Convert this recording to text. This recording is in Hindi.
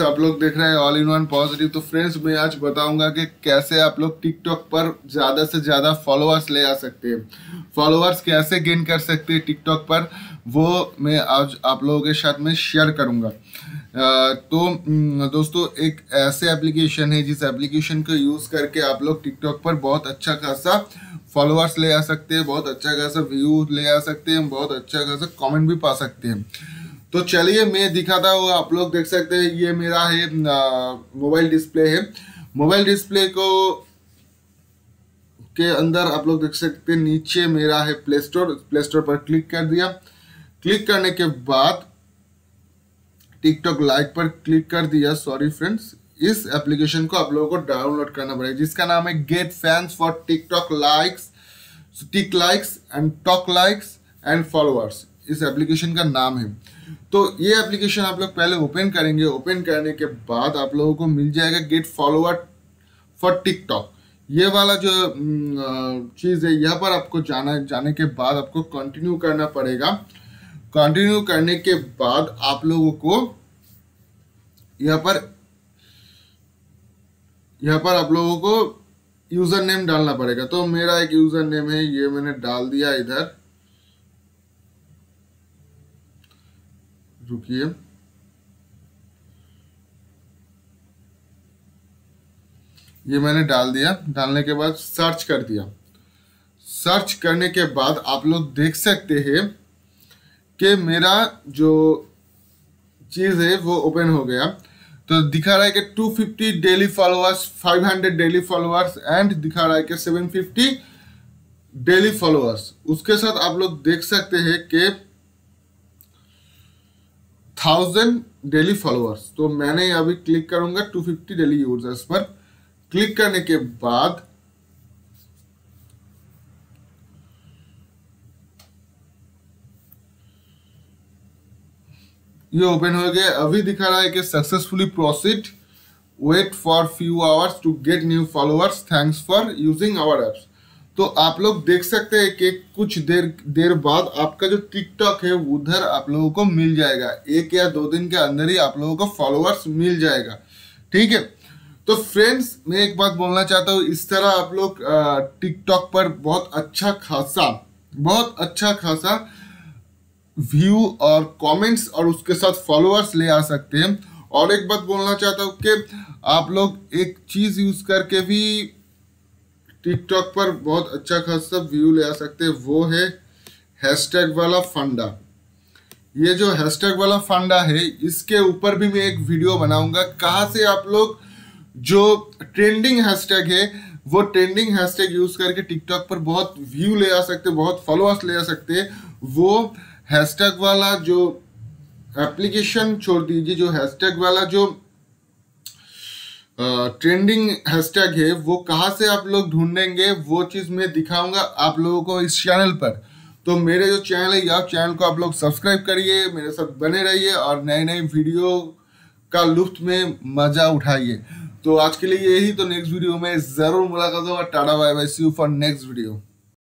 आप लोग देख रहे हैं ऑल इन वन पॉजिटिव तो फ्रेंड्स मैं आज बताऊँगा कि कैसे आप लोग टिकटॉक पर ज़्यादा से ज़्यादा फॉलोअर्स ले आ सकते हैं। फॉलोअर्स कैसे गेन कर सकते हैं टिकटॉक पर, वो मैं आज आप लोगों के साथ में शेयर करूँगा। तो दोस्तों, एक ऐसे एप्लीकेशन है, जिस एप्लीकेशन को यूज़ करके आप लोग टिकटॉक पर बहुत अच्छा खासा फॉलोअर्स ले आ सकते हैं, बहुत अच्छा खासा व्यू ले आ सकते हैं, बहुत अच्छा खासा कमेंट भी पा सकते हैं। तो चलिए, मैं दिखाता हूँ आप लोग देख सकते हैं, ये मेरा है मोबाइल डिस्प्ले है। मोबाइल डिस्प्ले को के अंदर आप लोग देख सकते हैं, नीचे मेरा है प्ले स्टोर प्ले स्टोर पर क्लिक कर दिया। क्लिक करने के बाद टिकटॉक लाइक पर क्लिक कर दिया सॉरी फ्रेंड्स इस एप्लीकेशन को आप लोगों को डाउनलोड करना पड़ेगा, जिसका नाम है get fans for TikTok likes tick likes and talk likes and followers इस एप्लीकेशन का नाम है। तो ये एप्लीकेशन आप लोग पहले ओपन करेंगे। ओपन करने के बाद आप लोगों को मिल जाएगा गेट फॉलोअर फॉर टिकटॉक ये वाला जो चीज़ है, यहाँ पर आपको जाना, जाने के बाद आपको कंटिन्यू करना पड़ेगा। कंटिन्यू करने के बाद आप लोगों को यहाँ पर यहाँ पर आप लोगों को यूज़र नेम डालना पड़ेगा। तो मेरा एक यूज़र नेम है, ये मैंने डाल दिया इधर। रुकिए ये मैंने डाल दिया। डालने के बाद सर्च कर दिया। सर्च करने के बाद आप लोग देख सकते हैं कि मेरा जो चीज़ है, वो ओपन हो गया। तो दिखा रहा है कि 250 daily followers 500 daily followers and दिखा रहा है कि 750 डेली फॉलोअर्स उसके साथ आप लोग देख सकते हैं कि थाउज़ेंड डेली फॉलोअर्स तो मैंने अभी क्लिक करूँगा टू फिफ्टी डेली यूज़र्स पर। क्लिक करने के बाद ये ओपन हो गया। अभी दिखा रहा है कि successfully proceed wait for few hours to get new followers thanks for using our apps तो आप लोग देख सकते हैं कि कुछ देर देर बाद आपका जो टिकटॉक है, उधर आप लोगों को मिल जाएगा। एक या दो दिन के अंदर ही आप लोगों को फॉलोअर्स मिल जाएगा। ठीक है? तो फ्रेंड्स मैं एक बात बोलना चाहता हूँ। इस तरह आप लोग टिकटॉक पर बहुत अच्छा खासा, बहुत अच्छा खासा व्यू और कमेंट्स और उसके साथ फॉलोअर्स ले आ सकते हैं। और एक बात बोलना चाहता हूँ कि आप लोग एक चीज़ यूज़ करके भी टिकटॉक पर बहुत अच्छा खासा व्यू ले आ सकते हैं। वो है हैशटैग वाला फंडा। ये जो हैशटैग वाला फंडा है, इसके ऊपर भी मैं एक वीडियो बनाऊँगा। कहाँ से आप लोग जो ट्रेंडिंग हैशटैग है, वो ट्रेंडिंग हैशटैग यूज़ करके टिकटॉक पर बहुत व्यू ले आ सकते बहुत फॉलोअर्स ले आ सकते वो हैशटैग वाला जो एप्लीकेशन छोड़ दीजिए, जो हैशटैग वाला जो ट्रेंडिंग हैशटैग है, वो कहाँ से आप लोग ढूंढेंगे, वो चीज़ मैं दिखाऊँगा आप लोगों को इस चैनल पर। तो मेरे जो चैनल है, आप चैनल को आप लोग सब्सक्राइब करिए, मेरे साथ बने रहिए और नए नए वीडियो का लुफ्त में मज़ा उठाइए। तो आज के लिए यही तो नेक्स्ट वीडियो में ज़रूर मुलाकात होगा। Tata bye bye see you for next video